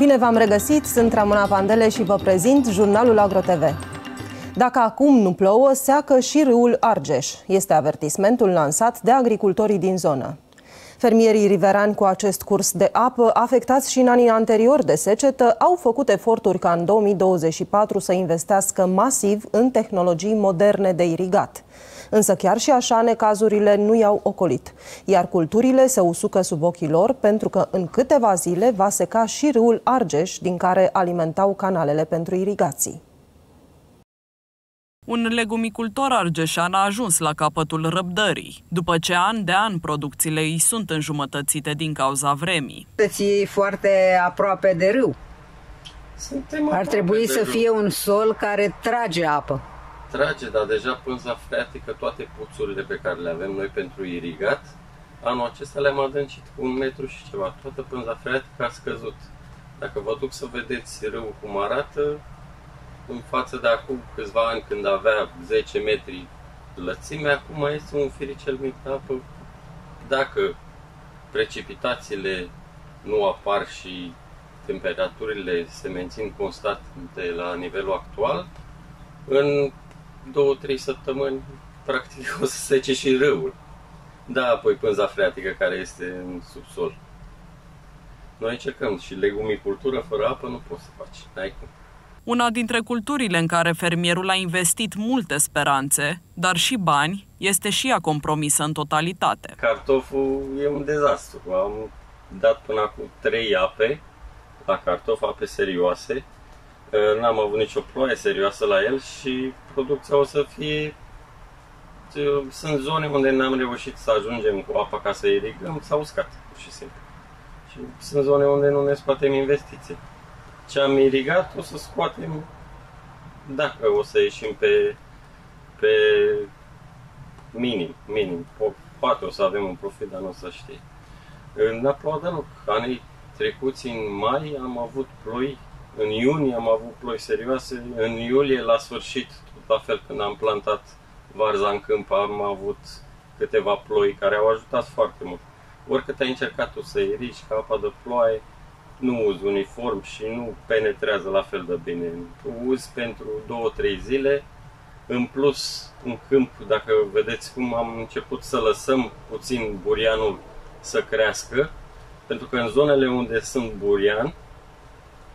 Bine v-am regăsit, sunt Ramona Pandele și vă prezint jurnalul AgroTV. Dacă acum nu plouă, seacă și râul Argeș. Este avertismentul lansat de agricultorii din zonă. Fermierii riverani cu acest curs de apă, afectați și în anii anteriori de secetă, au făcut eforturi ca în 2024 să investească masiv în tehnologii moderne de irigat. Însă chiar și așa necazurile nu i-au ocolit, iar culturile se usucă sub ochii lor pentru că în câteva zile va seca și râul Argeș din care alimentau canalele pentru irigații. Un legumicultor argeșan a ajuns la capătul răbdării, după ce an de an producțiile îi sunt înjumătățite din cauza vremii. Ții foarte aproape de râu. Suntem Ar trebui să râu. fie un sol care trage apă. Trage, dar deja pânza freatică, toate puțurile pe care le avem noi pentru irigat, anul acesta le-am adâncit cu un metru și ceva. Toată pânza freatică a scăzut. Dacă vă duc să vedeți râul cum arată, în față de acum câțiva ani când avea 10 metri lățime, acum este un firicel mic de apă. Dacă precipitațiile nu apar și temperaturile se mențin constante la nivelul actual, în două, trei săptămâni, practic, o să sece și râul. Da, apoi pânza freatică care este în subsol. Noi încercăm și legumicultură fără apă nu poți să faci. N-ai cum. Una dintre culturile în care fermierul a investit multe speranțe, dar și bani, este și ea compromisă în totalitate. Cartoful e un dezastru. Am dat până acum trei ape la cartof, ape serioase. N-am avut nicio ploaie serioasă la el și producția o să fie... Sunt zone unde n-am reușit să ajungem cu apa ca să irigăm, s-a uscat, pur și simplu. Și sunt zone unde nu ne scoatem investiții. Ce am irigat o să scoatem dacă o să ieșim pe, pe minim, minim. Po- poate o să avem un profit, dar nu o să știe. N-a plouat deloc. Anii trecuți în mai am avut ploi, în iunie am avut ploi serioase, în iulie la sfârșit, tot la fel când am plantat varza în câmp, am avut câteva ploi care au ajutat foarte mult. Oricât ai încercat tu să irigi ca apa de ploaie, nu uzi uniform și nu penetrează la fel de bine. Tu uzi pentru 2-3 zile, în plus, în câmp, dacă vedeți cum am început să lăsăm puțin burianul să crească, pentru că în zonele unde sunt burian,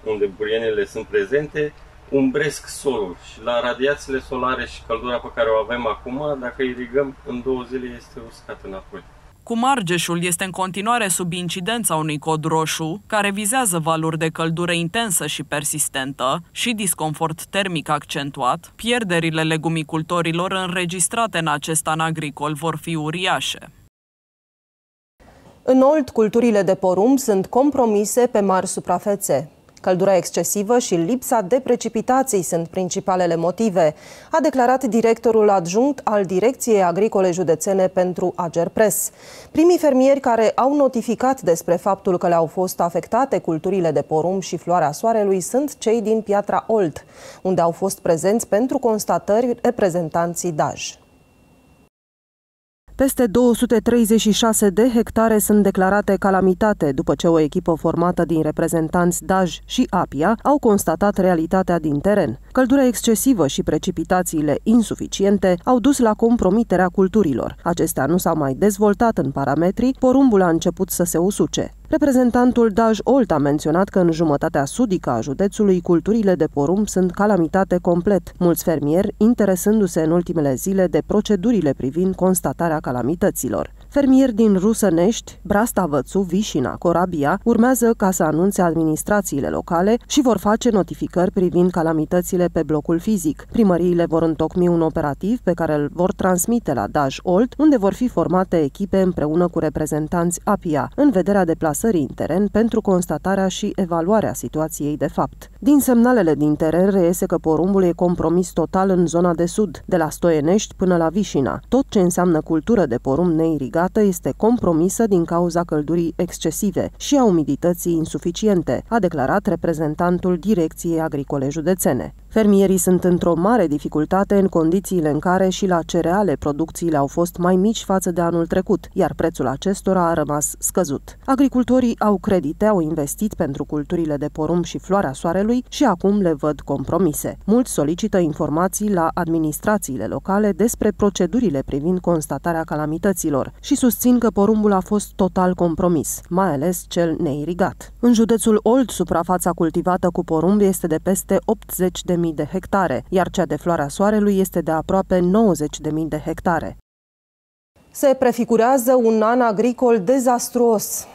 unde burianele sunt prezente, umbresc solul și la radiațiile solare și căldura pe care o avem acum, dacă irigăm în două zile este uscat înapoi. Cum Argeșul este în continuare sub incidența unui cod roșu, care vizează valuri de căldură intensă și persistentă și disconfort termic accentuat, pierderile legumicultorilor înregistrate în acest an agricol vor fi uriașe. În Olt, culturile de porumb sunt compromise pe mari suprafețe. Căldura excesivă și lipsa de precipitații sunt principalele motive, a declarat directorul adjunct al Direcției Agricole Județene pentru Agerpres. Primii fermieri care au notificat despre faptul că le-au fost afectate culturile de porumb și floarea soarelui sunt cei din Piatra Olt, unde au fost prezenți pentru constatări reprezentanții DAJ. Peste 236 de hectare sunt declarate calamitate după ce o echipă formată din reprezentanți DAJ și APIA au constatat realitatea din teren. Căldura excesivă și precipitațiile insuficiente au dus la compromiterea culturilor. Acestea nu s-au mai dezvoltat în parametri, porumbul a început să se usuce. Reprezentantul Daj Olt a menționat că în jumătatea sudică a județului culturile de porumb sunt calamitate complet, mulți fermieri interesându-se în ultimele zile de procedurile privind constatarea calamităților. Fermieri din Rusănești, Brastavățu, Vișina, Corabia urmează ca să anunțe administrațiile locale și vor face notificări privind calamitățile pe blocul fizic. Primăriile vor întocmi un operativ pe care îl vor transmite la Daj Olt, unde vor fi formate echipe împreună cu reprezentanți APIA, în vederea deplasării în teren pentru constatarea și evaluarea situației de fapt. Din semnalele din teren reiese că porumbul e compromis total în zona de sud, de la Stoienești până la Vișina. Tot ce înseamnă cultură de porumb neirigat este compromisă din cauza căldurii excesive și a umidității insuficiente, a declarat reprezentantul Direcției Agricole Județene. Fermierii sunt într-o mare dificultate în condițiile în care și la cereale producțiile au fost mai mici față de anul trecut, iar prețul acestora a rămas scăzut. Agricultorii au credite, au investit pentru culturile de porumb și floarea soarelui și acum le văd compromise. Mulți solicită informații la administrațiile locale despre procedurile privind constatarea calamităților și susțin că porumbul a fost total compromis, mai ales cel neirigat. În județul Old, suprafața cultivată cu porumb este de peste 80.000 de hectare, iar cea de floarea soarelui este de aproape 90.000 de hectare. Se prefigurează un an agricol dezastruos.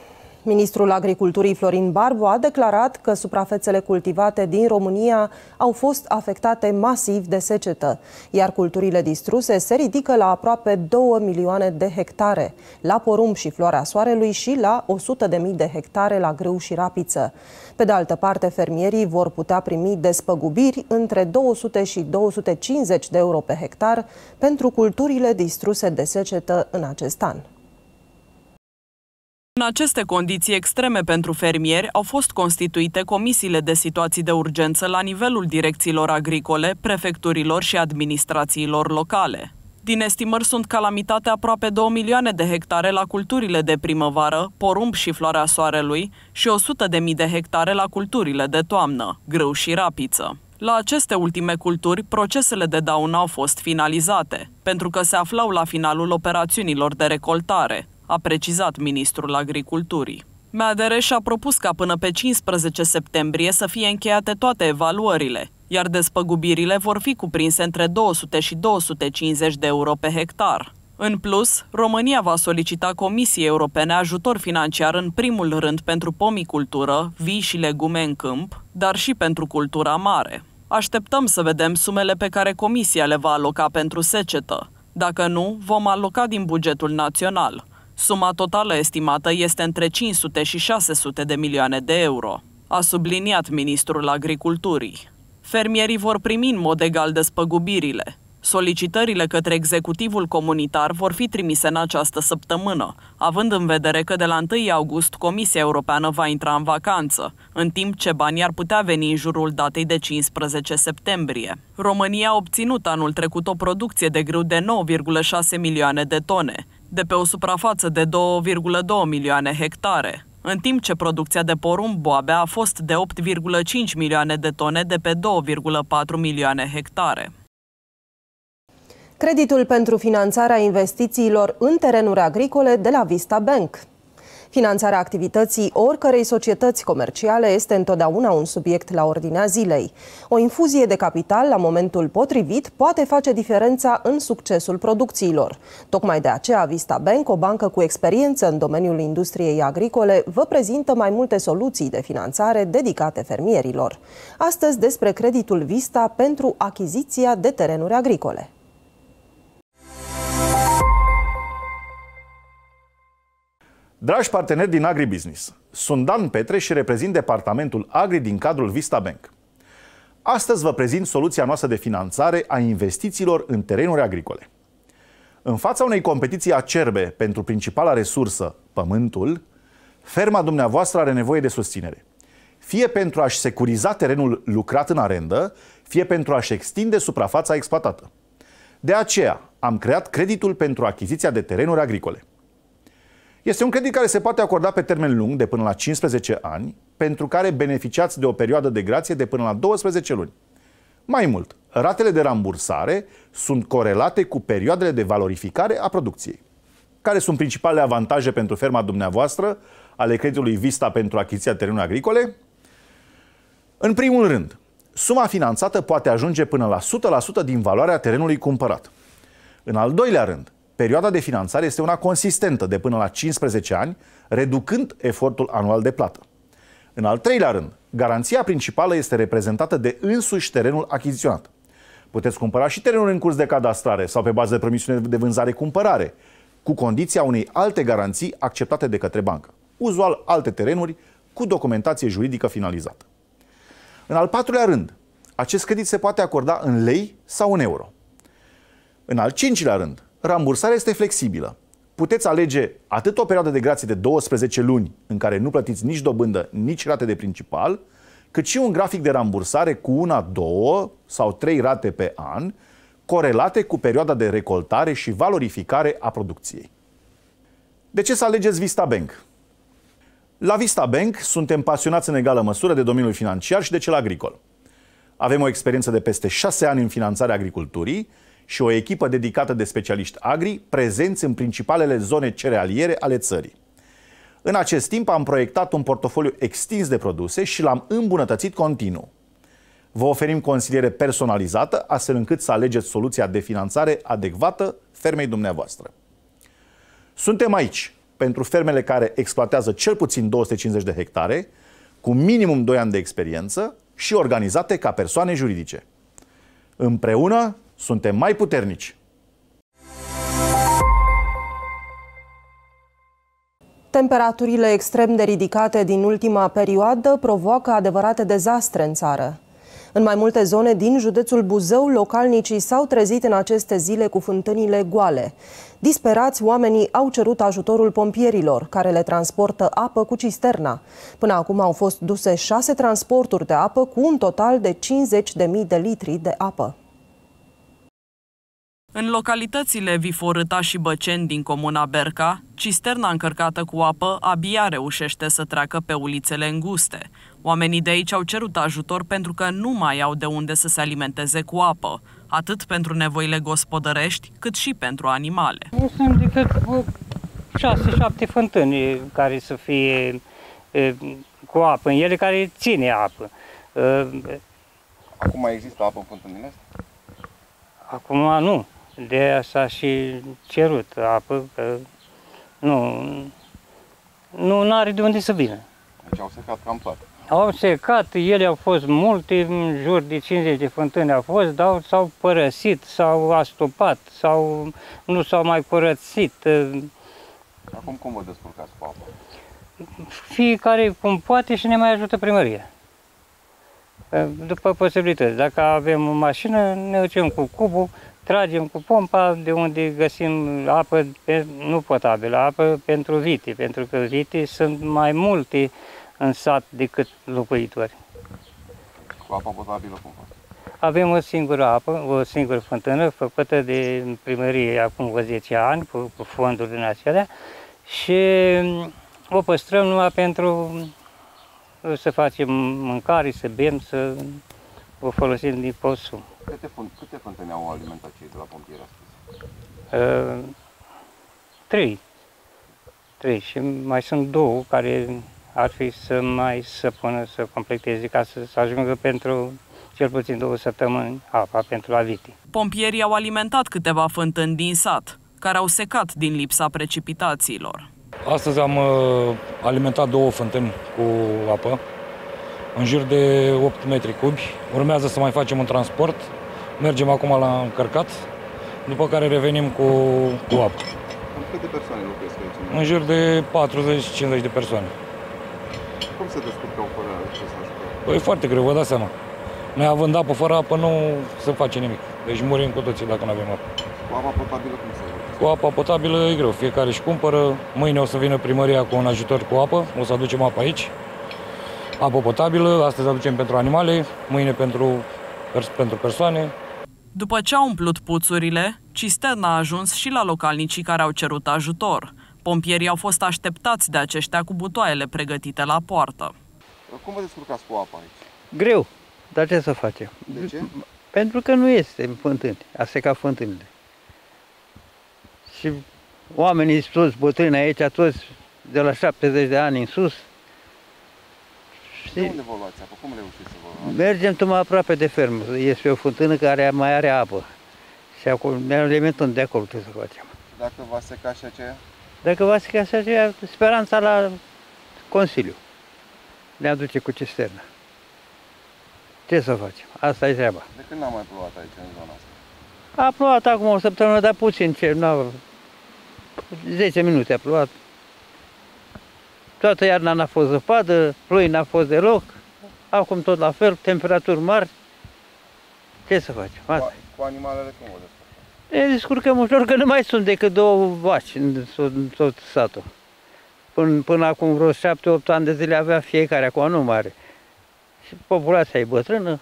Ministrul Agriculturii Florin Barbu a declarat că suprafețele cultivate din România au fost afectate masiv de secetă, iar culturile distruse se ridică la aproape 2 milioane de hectare, la porumb și floarea soarelui și la 100 de mii de hectare la grâu și rapiță. Pe de altă parte, fermierii vor putea primi despăgubiri între 200 și 250 de euro pe hectar pentru culturile distruse de secetă în acest an. În aceste condiții extreme pentru fermieri au fost constituite comisiile de situații de urgență la nivelul direcțiilor agricole, prefecturilor și administrațiilor locale. Din estimări sunt calamitate aproape 2 milioane de hectare la culturile de primăvară, porumb și floarea soarelui și 100 de mii de hectare la culturile de toamnă, grâu și rapiță. La aceste ultime culturi, procesele de daună au fost finalizate, pentru că se aflau la finalul operațiunilor de recoltare, a precizat ministrul agriculturii. MADR și-a propus ca până pe 15 septembrie să fie încheiate toate evaluările, iar despăgubirile vor fi cuprinse între 200 și 250 de euro pe hectar. În plus, România va solicita Comisiei Europene ajutor financiar în primul rând pentru pomicultură, vii și legume în câmp, dar și pentru cultura mare. Așteptăm să vedem sumele pe care Comisia le va aloca pentru secetă. Dacă nu, vom aloca din bugetul național. Suma totală estimată este între 500 și 600 de milioane de euro, a subliniat ministrul agriculturii. Fermierii vor primi în mod egal despăgubirile. Solicitările către executivul comunitar vor fi trimise în această săptămână, având în vedere că de la 1 august Comisia Europeană va intra în vacanță, în timp ce banii ar putea veni în jurul datei de 15 septembrie. România a obținut anul trecut o producție de grâu de 9,6 milioane de tone, de pe o suprafață de 2,2 milioane hectare, în timp ce producția de porumb boabe a fost de 8,5 milioane de tone de pe 2,4 milioane hectare. Creditul pentru finanțarea investițiilor în terenuri agricole de la Vista Bank. Finanțarea activității oricărei societăți comerciale este întotdeauna un subiect la ordinea zilei. O infuzie de capital la momentul potrivit poate face diferența în succesul producțiilor. Tocmai de aceea Vista Bank, o bancă cu experiență în domeniul industriei agricole, vă prezintă mai multe soluții de finanțare dedicate fermierilor. Astăzi despre creditul Vista pentru achiziția de terenuri agricole. Dragi parteneri din agribusiness, sunt Dan Petre și reprezint departamentul Agri din cadrul Vista Bank. Astăzi vă prezint soluția noastră de finanțare a investițiilor în terenuri agricole. În fața unei competiții acerbe pentru principala resursă, pământul, ferma dumneavoastră are nevoie de susținere. Fie pentru a-și securiza terenul lucrat în arendă, fie pentru a-și extinde suprafața exploatată. De aceea am creat creditul pentru achiziția de terenuri agricole. Este un credit care se poate acorda pe termen lung, de până la 15 ani, pentru care beneficiați de o perioadă de grație de până la 12 luni. Mai mult, ratele de rambursare sunt corelate cu perioadele de valorificare a producției. Care sunt principalele avantaje pentru ferma dumneavoastră ale creditului Vista pentru achiziția terenului agricole? În primul rând, suma finanțată poate ajunge până la 100% din valoarea terenului cumpărat. În al doilea rând, perioada de finanțare este una consistentă de până la 15 ani, reducând efortul anual de plată. În al treilea rând, garanția principală este reprezentată de însuși terenul achiziționat. Puteți cumpăra și terenul în curs de cadastrare sau pe bază de promisiune de vânzare-cumpărare, cu condiția unei alte garanții acceptate de către bancă. Uzual alte terenuri cu documentație juridică finalizată. În al patrulea rând, acest credit se poate acorda în lei sau în euro. În al cincilea rând, rambursarea este flexibilă. Puteți alege atât o perioadă de grație de 12 luni în care nu plătiți nici dobândă, nici rate de principal, cât și un grafic de rambursare cu una, două sau trei rate pe an, corelate cu perioada de recoltare și valorificare a producției. De ce să alegeți Vista Bank? La Vista Bank suntem pasionați în egală măsură de domeniul financiar și de cel agricol. Avem o experiență de peste șase ani în finanțarea agriculturii și o echipă dedicată de specialiști agri prezenți în principalele zone cerealiere ale țării. În acest timp am proiectat un portofoliu extins de produse și l-am îmbunătățit continuu. Vă oferim consiliere personalizată, astfel încât să alegeți soluția de finanțare adecvată fermei dumneavoastră. Suntem aici pentru fermele care exploatează cel puțin 250 de hectare, cu minimum 2 ani de experiență și organizate ca persoane juridice. Împreună suntem mai puternici. Temperaturile extrem de ridicate din ultima perioadă provoacă adevărate dezastre în țară. În mai multe zone din județul Buzău, localnicii s-au trezit în aceste zile cu fântânile goale. Disperați, oamenii au cerut ajutorul pompierilor, care le transportă apă cu cisterna. Până acum au fost duse șase transporturi de apă cu un total de 50.000 de litri de apă. În localitățile Viforâta și Băceni din comuna Berca, cisterna încărcată cu apă abia reușește să treacă pe ulițele înguste. Oamenii de aici au cerut ajutor pentru că nu mai au de unde să se alimenteze cu apă, atât pentru nevoile gospodărești, cât și pentru animale. Nu sunt decât 6-7 fântâni care să fie e, cu apă în ele, care ține apă. Acum mai există apă în fântânile astea? Acum nu. De asta și cerut apă, că nu, nu are de unde să vină. Deci au secat cam toate. Au secat, ele au fost multe, în jur de 50 de fântâni au fost, dar s-au părăsit, s-au astopat, sau nu s-au mai curățit. Acum cum vă descurcați cu apă? Fiecare cum poate și ne mai ajută primăria. După posibilități. Dacă avem o mașină, ne ducem cu cubul, tragem cu pompa de unde găsim apă pe, nu potabilă, apă pentru vite, pentru că vite sunt mai multe în sat decât locuitori. Cu apa potabilă cum faci? Avem o singură apă, o singură fântână făcută de primărie acum o 10 ani cu, cu fonduri din acelea și o păstrăm numai pentru să facem mâncare, să bem, să o folosim din consum. Câte, fân- câte fântâni au alimentat cei de la pompieri astăzi? Uh, trei. Trei și mai sunt două care ar fi să mai să pună, să completeze ca să, să ajungă pentru cel puțin două săptămâni apa pentru la vite. Pompierii au alimentat câteva fântâni din sat, care au secat din lipsa precipitațiilor. Astăzi am uh, alimentat două fântâni cu apă, în jur de 8 metri cubi. Urmează să mai facem un transport. Mergem acum la încărcat, după care revenim cu, cu apă. Cam câte persoane locuiesc aici? În jur de 40-50 de persoane. Cum se descurcă fără acest ajutor? Păi e foarte greu, vă dați seama. Noi având apă, fără apă nu se face nimic. Deci murim cu toții dacă nu avem apă. Cu apa potabilă cum se face? Cu apa potabilă e greu, fiecare își cumpără. Mâine o să vină primăria cu un ajutor cu apă, o să aducem apă aici. Apă potabilă, astăzi aducem pentru animale, mâine pentru, pentru persoane. După ce au umplut puțurile, cisterna a ajuns și la localnicii care au cerut ajutor. Pompierii au fost așteptați de aceștia cu butoaiele pregătite la poartă. Cum vă descurcați cu apa aici? Greu, dar ce să facem? De ce? Pentru că nu este în fântâni, a secat fântânile. Și oamenii toți bătrâni aici, toți de la 70 de ani în sus, De unde vă luați apă? Cum reușiți să vă luați? mergem tocmai aproape de fermă. Este o fântână care mai are apă. Și acolo ne alimentăm de acolo, ce să facem. Dacă va seca și aceea? Dacă va seca așa, aceea, speranța la Consiliu. Ne aduce cu cisterna. Ce să facem? Asta e treaba. De când n-a mai plouat aici, în zona asta? A plouat acum o săptămână, dar puțin, ce, n 10 minute a plouat. Toată iarna n-a fost zăpadă, ploi n-a fost deloc. Acum tot la fel, temperaturi mari. Ce să facem? Asta. Cu, cu animalele cum vă descurcați? Ne descurcăm ușor că nu mai sunt decât două vaci în tot- în tot satul. Până, până acum vreo șapte, opt ani de zile avea fiecare, acum nu mare. populația e bătrână,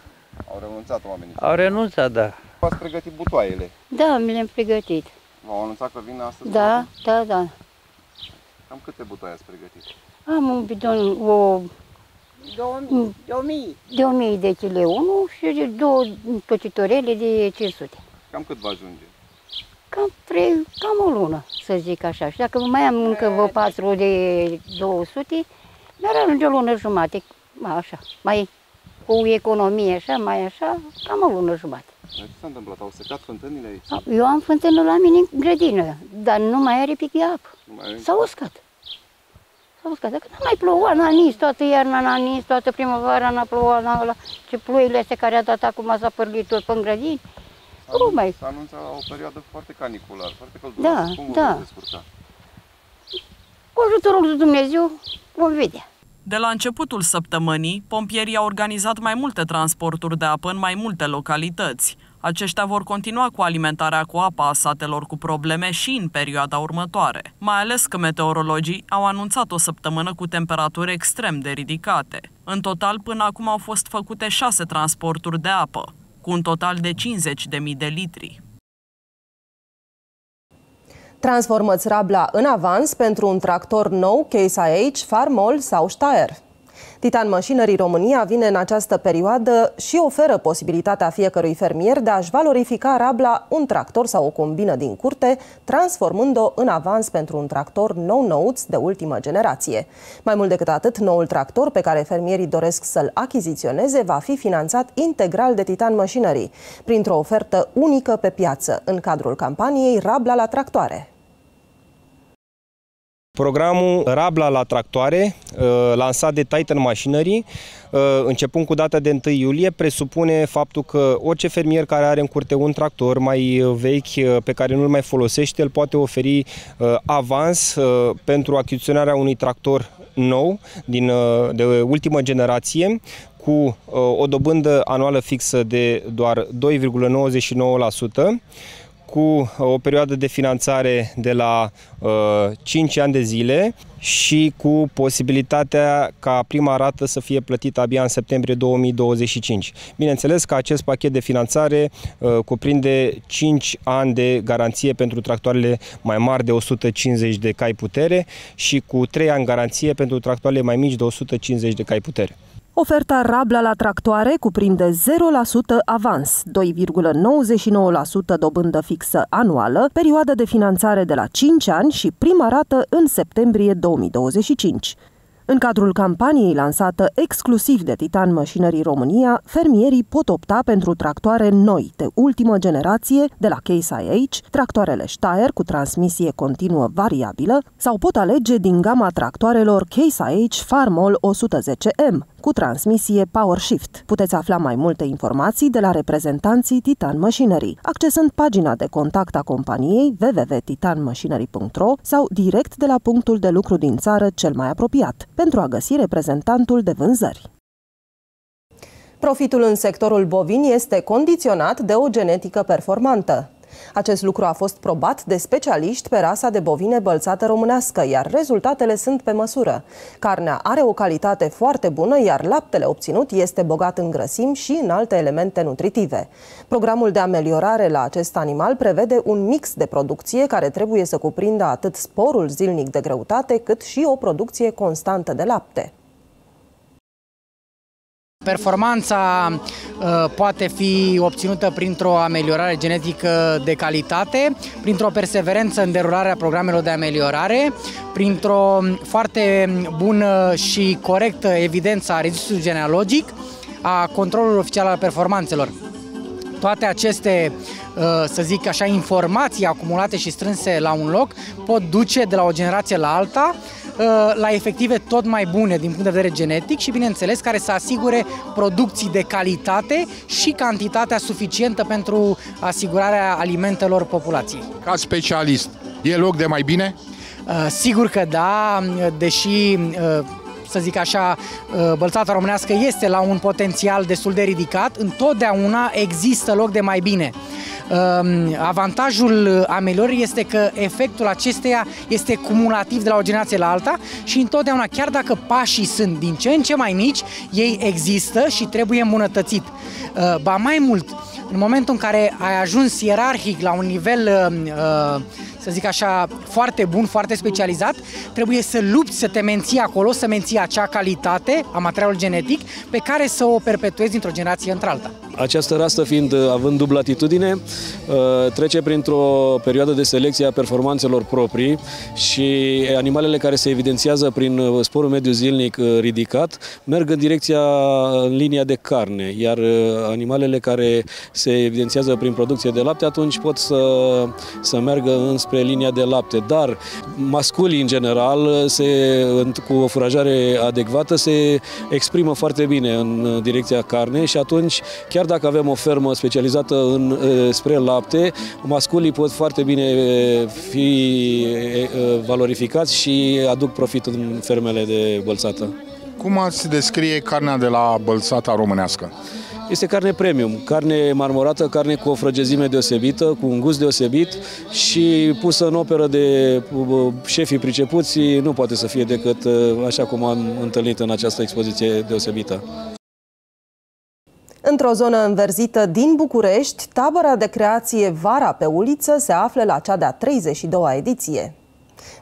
Au renunțat oamenii. au renunțat, da. V-ați pregătit butoaiele. Da, mi le-am pregătit. V-au anunțat că vine astăzi? Da, da, da. Cam câte butoaie ați pregătit? Am un bidon, o 2000, 2000. de 1000 de kg unul și două tocitorele de 500. Cam cât va ajunge? Cam, trei, cam o lună, să zic așa. Și dacă mai am încă vă patru de 200, mi-ar ajunge o lună jumate. Mai așa, mai cu economie așa, mai așa, cam o lună jumate. Dar Ce s-a întâmplat? Au secat fântânile aici? Eu am fântână la mine în grădină, dar nu mai are pic de apă. Nu mai are- S-a uscat. S-a uscat. Dacă n-a mai plouat, n-a nins, toată iarna n-a nins, toată primăvara n-a plouat, n-a ăla. Ce ploile astea care a dat acum s-a părlit tot pe grădini. Nu mai. S-a anunțat o perioadă foarte caniculară, foarte călduroasă. Da, Cum vă da. veți descurca? Cu ajutorul lui Dumnezeu vom vedea. De la începutul săptămânii, pompierii au organizat mai multe transporturi de apă în mai multe localități. Aceștia vor continua cu alimentarea cu apă a satelor cu probleme și în perioada următoare, mai ales că meteorologii au anunțat o săptămână cu temperaturi extrem de ridicate. În total, până acum au fost făcute șase transporturi de apă, cu un total de 50.000 de litri. Transformați rabla în avans pentru un tractor nou Case IH, Farmol sau Steyr. Titan Machinery România vine în această perioadă și oferă posibilitatea fiecărui fermier de a-și valorifica rabla un tractor sau o combină din curte, transformând-o în avans pentru un tractor nou nouț de ultimă generație. Mai mult decât atât, noul tractor pe care fermierii doresc să-l achiziționeze va fi finanțat integral de Titan Machinery, printr-o ofertă unică pe piață, în cadrul campaniei Rabla la tractoare. Programul Rabla la tractoare, uh, lansat de Titan Machinery, uh, începând cu data de 1 iulie, presupune faptul că orice fermier care are în curte un tractor mai uh, vechi pe care nu-l mai folosește, îl poate oferi avans pentru achiziționarea unui tractor nou, din, de ultimă generație, cu o dobândă anuală fixă de doar 2,99%, cu o perioadă de finanțare de la uh, 5 ani de zile și cu posibilitatea ca prima rată să fie plătită abia în septembrie 2025. Bineînțeles că acest pachet de finanțare uh, cuprinde 5 ani de garanție pentru tractoarele mai mari de 150 de cai putere și cu 3 ani garanție pentru tractoarele mai mici de 150 de cai putere. Oferta Rabla la tractoare cuprinde 0% avans, 2,99% dobândă fixă anuală, perioadă de finanțare de la 5 ani și prima rată în septembrie 2025. În cadrul campaniei lansată exclusiv de Titan Machinery România, fermierii pot opta pentru tractoare noi de ultimă generație de la Case IH, tractoarele Steyr cu transmisie continuă variabilă sau pot alege din gama tractoarelor Case IH Farmall 110M cu transmisie Power Shift. Puteți afla mai multe informații de la reprezentanții Titan Machinery, accesând pagina de contact a companiei www.titanmachinery.ro sau direct de la punctul de lucru din țară cel mai apropiat, pentru a găsi reprezentantul de vânzări. Profitul în sectorul bovin este condiționat de o genetică performantă. Acest lucru a fost probat de specialiști pe rasa de bovine bălțată românească, iar rezultatele sunt pe măsură. Carnea are o calitate foarte bună, iar laptele obținut este bogat în grăsimi și în alte elemente nutritive. Programul de ameliorare la acest animal prevede un mix de producție care trebuie să cuprindă atât sporul zilnic de greutate, cât și o producție constantă de lapte. Performanța uh, poate fi obținută printr-o ameliorare genetică de calitate, printr-o perseverență în derularea programelor de ameliorare, printr-o foarte bună și corectă evidență a registrului genealogic, a controlului oficial al performanțelor. Toate aceste, uh, să zic așa, informații acumulate și strânse la un loc pot duce de la o generație la alta uh, la efective tot mai bune din punct de vedere genetic și, bineînțeles, care să asigure producții de calitate și cantitatea suficientă pentru asigurarea alimentelor populației. Ca specialist, e loc de mai bine? Uh, Sigur că da, deși să zic așa, bălțata românească este la un potențial destul de ridicat, întotdeauna există loc de mai bine. Um, avantajul ameliorării este că efectul acesteia este cumulativ de la o generație la alta și întotdeauna, chiar dacă pașii sunt din ce în ce mai mici, ei există și trebuie îmbunătățit. Uh, ba mai mult, în momentul în care ai ajuns ierarhic la un nivel uh, să zic așa, foarte bun, foarte specializat, trebuie să lupți să te menții acolo, să menții acea calitate a materialului genetic pe care să o perpetuezi dintr-o generație într-alta. Această rastă fiind, având dublă atitudine, uh, trece printr-o perioadă de selecție a performanțelor proprii și animalele care se evidențiază prin uh, sporul mediu zilnic uh, ridicat merg în direcția, în linia de carne, iar animalele care se evidențiază prin producție de lapte atunci pot să, să meargă înspre linia de lapte. Dar masculii, în general, se, cu o furajare adecvată, se exprimă foarte bine în direcția carne și atunci, chiar dacă avem o fermă specializată în, spre lapte, masculii pot foarte bine fi valorificați și aduc profit în fermele de bălțată. Cum ați descrie carnea de la bălțata românească? Este carne premium, carne marmorată, carne cu o frăgezime deosebită, cu un gust deosebit și pusă în operă de șefii pricepuți, nu poate să fie decât așa cum am întâlnit în această expoziție deosebită. Într-o zonă înverzită din București, tabăra de creație Vara pe uliță se află la cea de-a 32-a ediție.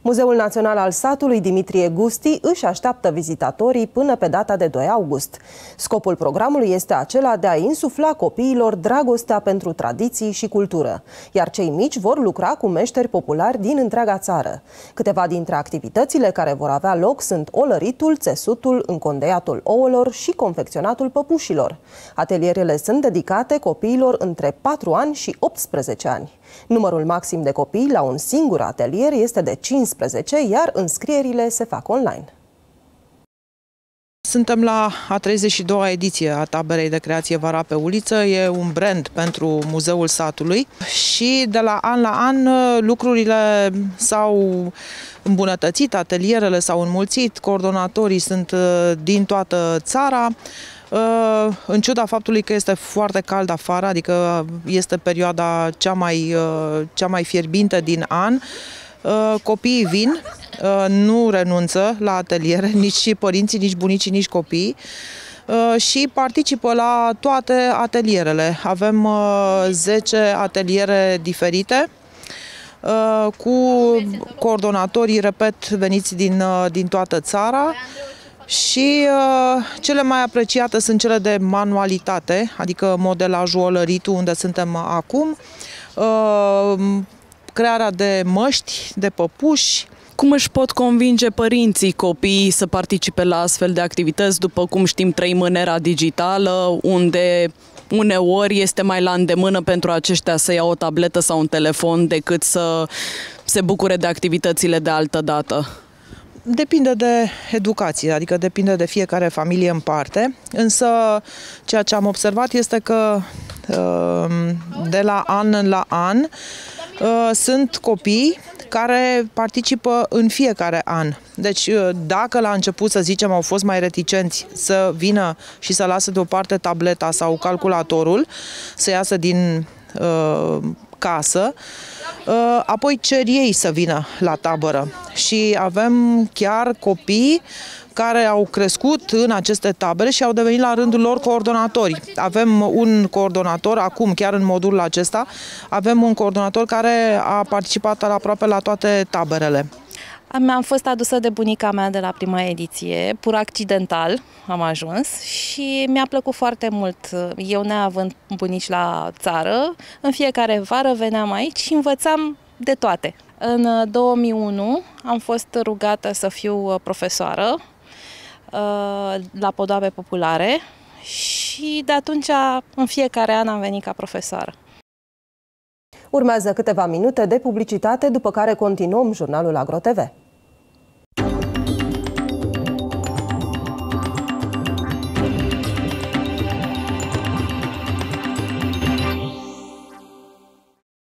Muzeul Național al Satului Dimitrie Gusti își așteaptă vizitatorii până pe data de 2 august. Scopul programului este acela de a insufla copiilor dragostea pentru tradiții și cultură, iar cei mici vor lucra cu meșteri populari din întreaga țară. Câteva dintre activitățile care vor avea loc sunt olăritul, țesutul, încondeiatul ouălor și confecționatul păpușilor. Atelierele sunt dedicate copiilor între 4 ani și 18 ani. Numărul maxim de copii la un singur atelier este de 15, iar înscrierile se fac online. Suntem la a 32-a ediție a taberei de creație Vara pe uliță. E un brand pentru Muzeul Satului și de la an la an lucrurile s-au îmbunătățit, atelierele s-au înmulțit, coordonatorii sunt uh, din toată țara. Uh, în ciuda faptului că este foarte cald afară, adică este perioada cea mai, uh, cea mai fierbinte din an, uh, copiii vin, nu renunță la ateliere, nici și părinții, nici bunicii, nici copiii și participă la toate atelierele. Avem 10 ateliere diferite cu coordonatorii, repet, veniți din, din toată țara și uh, cele mai apreciate sunt cele de manualitate, adică modelajul olăritul unde suntem acum, uh, crearea de măști, de păpuși, cum își pot convinge părinții copiii să participe la astfel de activități? După cum știm, trăim în era digitală, unde uneori este mai la îndemână pentru aceștia să ia o tabletă sau un telefon decât să se bucure de activitățile de altă dată. Depinde de educație, adică depinde de fiecare familie în parte, însă ceea ce am observat este că uh, de la an la an uh, sunt copii care participă în fiecare an. Deci uh, dacă la început, să zicem, au fost mai reticenți să vină și să lasă deoparte tableta sau calculatorul, să iasă din uh, casă, uh, apoi cer ei să vină la tabără. Și avem chiar copii care au crescut în aceste tabere și au devenit la rândul lor coordonatori. Avem un coordonator, acum chiar în modulul acesta, avem un coordonator care a participat aproape la toate taberele. Am fost adusă de bunica mea de la prima ediție, pur accidental am ajuns și mi-a plăcut foarte mult. Eu neavând bunici la țară, în fiecare vară veneam aici și învățam de toate. În 2001 am fost rugată să fiu uh, profesoară uh, la podoabe populare și de atunci în fiecare an am venit ca profesoară. Urmează câteva minute de publicitate, după care continuăm jurnalul AgroTV.